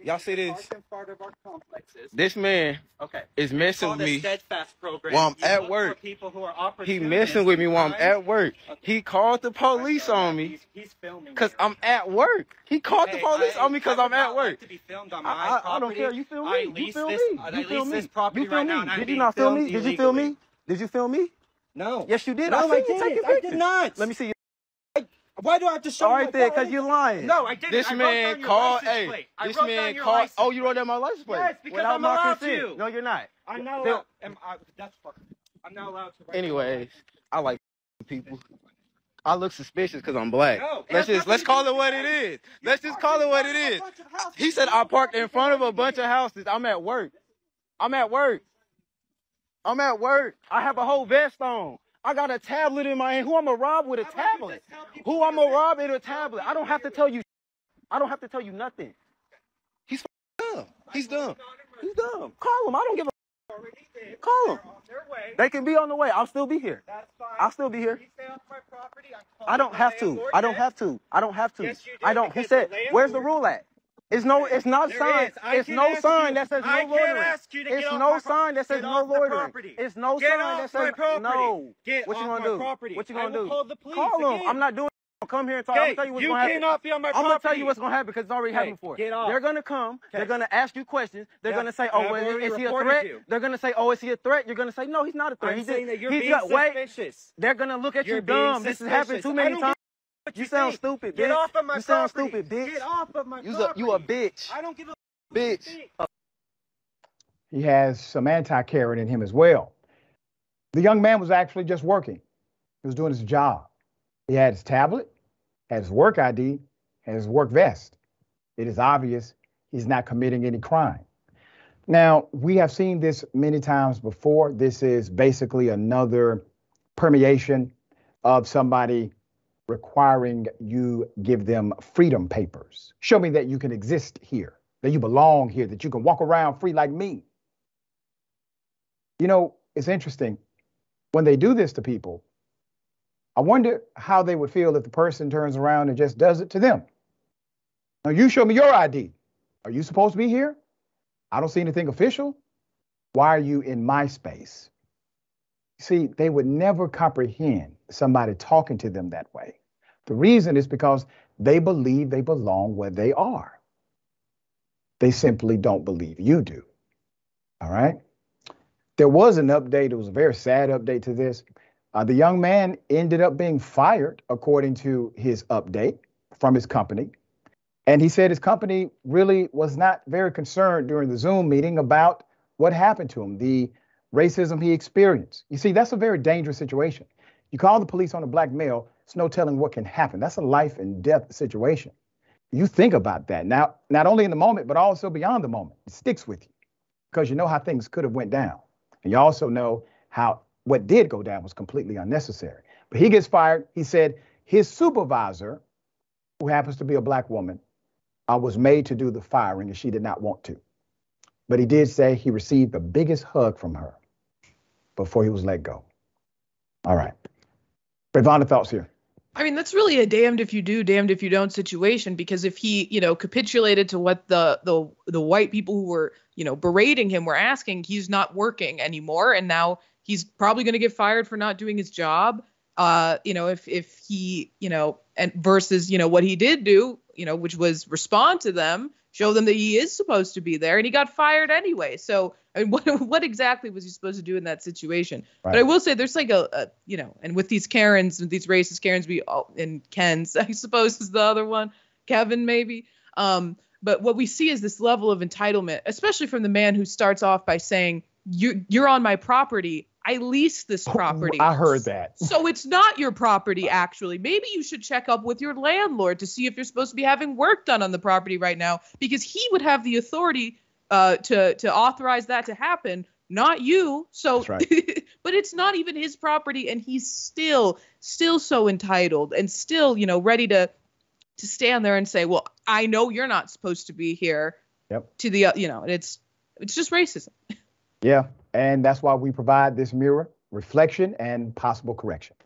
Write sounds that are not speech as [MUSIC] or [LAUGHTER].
Y'all see this? Parked of our complexes. This man Okay. is messing with me while I'm You at work. People who are He messing with me while I'm at work. He called the police on me He's, he's filming because. I'm at work. He called the police I- on me because I'm at like work. to be filmed on my I, I, I don't care. You feel me? You feel this, me? You feel me? You feel me? now, and I'm Did you not feel me? Did you feel me? Did you feel me? No. Yes, you did. No, I I didn't. I did not. Let me see. Why do I have to show All right then, because you're lying. No, I didn't. This I man called. Hey, plate. This man called. Oh, you wrote down my license plate. Yes, because Without I'm allowed consent. to. No, you're not. I'm not allowed. Am I, that's fucking. I'm not allowed to. write Anyways, I like people. I look suspicious because I'm black. No, let's just let's call it what it is. Let's just call it what it is. He said I parked in front of a bunch of houses. I'm at work. I'm at work. I'm at work. I have a whole vest on. I got a tablet in my hand. Who I'm gonna rob with a tablet? Who I'm gonna rob in a tablet? I don't have to tell you. I don't have to tell you nothing. He's dumb. He's dumb. He's dumb. Call him. I don't give a. Call him. They can be on the way. I'll still be here. I'll still be here. You stay off my property. I'm I don't have to. I don't have to. I don't have to. Yes, you do, I don't. Who said? Where's the rule at? It's no. It's not There sign. It's no sign you- that says no I loitering. ask you to It's no sign that says no loitering. It's no Get sign that says no. Get what you gonna do? property. What you gonna do? call the police Call them. again. I'm not doing. Come here and talk. I'm gonna tell you what's you gonna happen. be on my I'm property. gonna tell you what's gonna happen because it's already Okay, happened before. get off. They're gonna come. They're gonna ask you questions. They're Yeah, gonna say, "Oh, well, is he a threat?" you. They're gonna say, "Oh, is he a threat?" You're gonna say, "No, he's not a threat. I'm He saying just, that you're he's being just wait." suspicious. They're gonna look at you dumb. This has happened too many times. What You you sound think? stupid, Get off of my You sound stupid, bitch. Get off of my You's a, you a bitch. I don't give a Bitch. He has some anti-Karen in him as well. The young man was actually just working. He was doing his job. He had his tablet, had his work ID, had his work vest. It is obvious he's not committing any crime. Now, we have seen this many times before. This is basically another permeation of somebody requiring you give them freedom papers. Show me that you can exist here, that you belong here, that you can walk around free like me. You know, it's interesting. When they do this to people, I wonder how they would feel if the person turns around and just does it to them. Now, you show me your ID. Are you supposed to be here? I don't see anything official. Why are you in my space? See, they would never comprehend somebody talking to them that way. The reason is because they believe they belong where they are. They simply don't believe you do. All right? There was an update. It was a very sad update to this. Uh, the young man ended up being fired, according to his update from his company. And he said his company really was not very concerned during the Zoom meeting about what happened to him, the racism he experienced. You see, that's a very dangerous situation. You call the police on a black male, it's no telling what can happen. That's a life and death situation. You think about that now, not only in the moment, but also beyond the moment. It sticks with you because you know how things could have went down. And you also know how what did go down was completely unnecessary. But he gets fired. He said his supervisor, who happens to be a black woman, uh, was made to do the firing and she did not want to. But he did say he received the biggest hug from her before he was let go. All right. Rayyvana, thoughts here? I mean, that's really a damned if you do, damned if you don't situation because if he, you know, capitulated to what the the the white people who were, you know, berating him were asking, he's not working anymore and now he's probably going to get fired for not doing his job. Uh, you know, if if he, you know, and versus, you know, what he did do, you know, which was respond to them, show them that he is supposed to be there and he got fired anyway. So, I mean, [LAUGHS] what what exactly was he supposed to do in that situation? Right. But I will say there's like a, a, you know, and with these Karens and these racist Karens, we all, and Ken's, [LAUGHS] I suppose is the other one, Kevin maybe. Um, but what we see is this level of entitlement, especially from the man who starts off by saying, "You you're on my property. I lease this property." I heard that. So [LAUGHS] it's not your property, actually. Maybe you should check up with your landlord to see if you're supposed to be having work done on the property right now, because he would have the authority uh, to to authorize that to happen, not you. So, That's right. [LAUGHS] but it's not even his property, and he's still still so entitled and still, you know, ready to to stand there and say, "Well, I know you're not supposed to be here." Yep. To the, uh, you know, and it's it's just racism. [LAUGHS] Yeah. And that's why we provide this mirror, reflection, and possible correction.